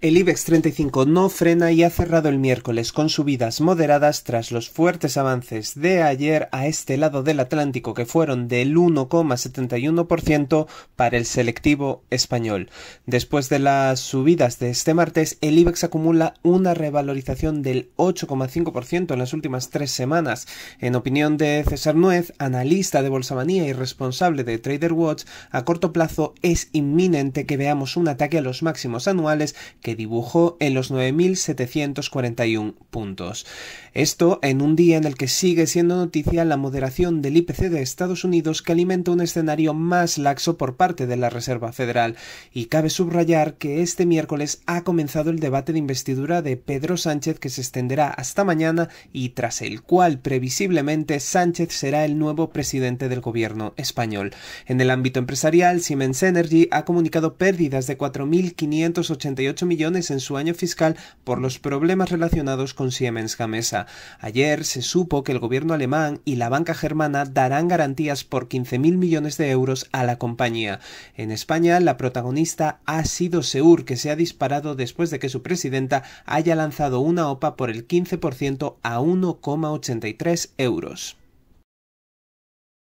El IBEX 35 no frena y ha cerrado el miércoles con subidas moderadas tras los fuertes avances de ayer a este lado del Atlántico que fueron del 1,71% para el selectivo español. Después de las subidas de este martes, el IBEX acumula una revalorización del 8,5% en las últimas tres semanas. En opinión de César Nuez, analista de Bolsamanía y responsable de Trader Watch, a corto plazo es inminente que veamos un ataque a los máximos anuales dibujó en los 9.741 puntos. Esto en un día en el que sigue siendo noticia la moderación del IPC de Estados Unidos que alimenta un escenario más laxo por parte de la Reserva Federal. Y cabe subrayar que este miércoles ha comenzado el debate de investidura de Pedro Sánchez que se extenderá hasta mañana y tras el cual previsiblemente Sánchez será el nuevo presidente del gobierno español. En el ámbito empresarial, Siemens Energy ha comunicado pérdidas de 4.588 millones en su año fiscal por los problemas relacionados con Siemens Gamesa. Ayer se supo que el gobierno alemán y la banca germana darán garantías por 15.000 millones de euros a la compañía. En España, la protagonista ha sido Seur, que se ha disparado después de que su presidenta haya lanzado una OPA por el 15% a 1,83 euros.